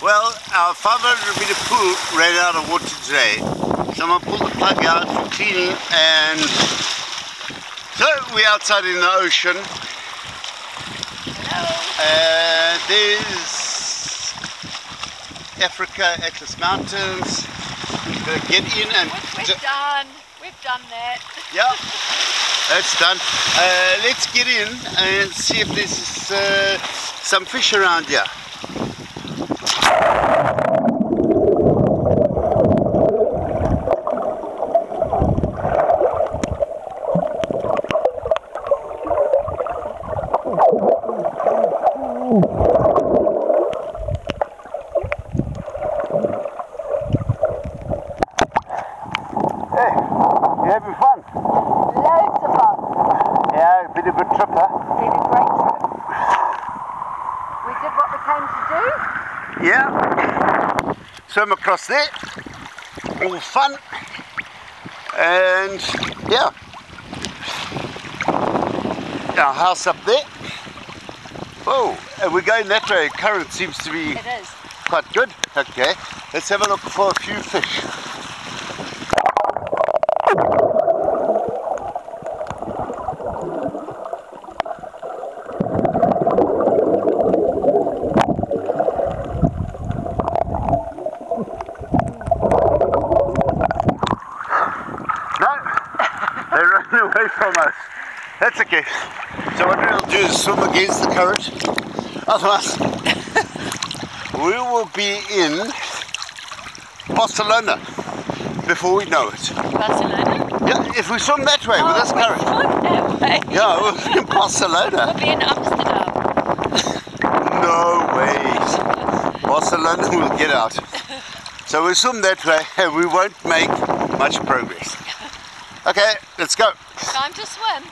Well, our 500 meter pool ran out of water today. Someone pulled the plug out for cleaning and so we're outside in the ocean. Hello. And there's Africa, Atlas Mountains. We're gonna get in and We've, we've done. We've done that. yeah, that's done. Uh, let's get in and see if there's uh, some fish around here. Hey, you having fun? Loads of fun. Yeah, been a good trip, huh? Been a great trip. We did what we came to do. Yeah. Swim across there. All fun. And yeah. Our house up there. Oh, and we're going that way. Current seems to be It is. quite good. Okay, let's have a look for a few fish. No, they're away from us. That's okay. So what we'll do is swim against the current. Otherwise, we will be in Barcelona before we know it. Barcelona. Yeah, if we swim that way with this Oh, current. gone that way. Yeah, we'll be in Barcelona. We'll be in Amsterdam. No way. Barcelona will get out. So we'll swim that way and we won't make much progress. Okay, let's go. Time to swim.